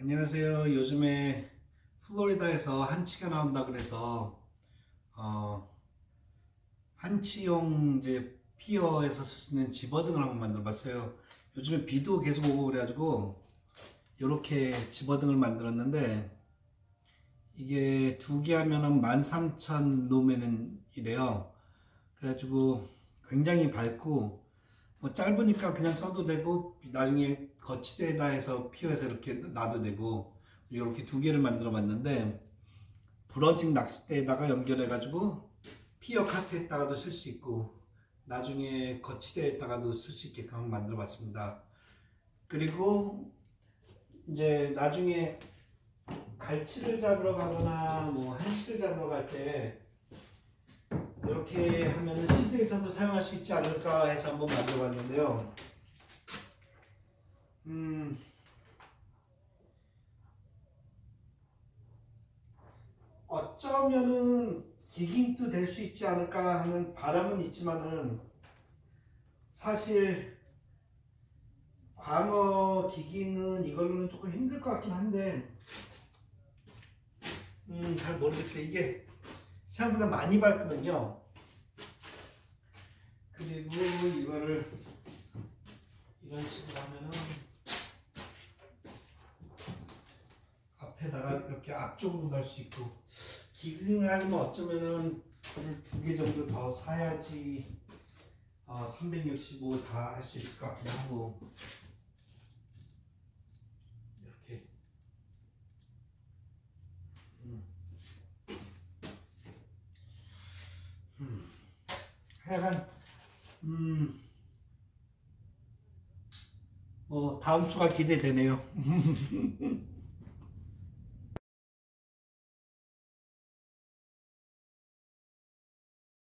안녕하세요. 요즘에 플로리다에서 한치가 나온다 그래서 어, 한치용 이제 피어에서 쓸 수 있는 집어등을 한번 만들어 봤어요. 요즘에 비도 계속 오고 그래가지고 이렇게 집어등을 만들었는데 이게 두 개 하면은 13,000 루멘이래요. 그래가지고 굉장히 밝고 뭐 짧으니까 그냥 써도 되고 나중에 거치대에다 해서 피어에서 이렇게 놔도 되고 이렇게 두 개를 만들어 봤는데 브러징 낚싯대에다가 연결해 가지고 피어 카트에다가도 쓸 수 있고 나중에 거치대에다가도 쓸 수 있게끔 만들어 봤습니다. 그리고 이제 나중에 갈치를 잡으러 가거나 뭐 한치를 잡으러 갈때 이렇게 하면은 실내에서도 사용할 수 있지 않을까 해서 한번 만들어 봤는데요 음, 어쩌면은 기깅도 될 수 있지 않을까 하는 바람은 있지만은 사실 광어 기깅은 이걸로는 조금 힘들 것 같긴 한데 음, 잘 모르겠어요. 이게 생각보다 많이 밟거든요. 그리고 이거를 이런 식으로 하면은 앞에다가 이렇게 앞쪽으로 갈수 있고 기능을 하려면 어쩌면은 두 개 정도 더 사야지 어, 365 다 할 수 있을 것 같기도 하고 이렇게 음. 음. 하여간 음. 뭐 다음 주가 기대되네요.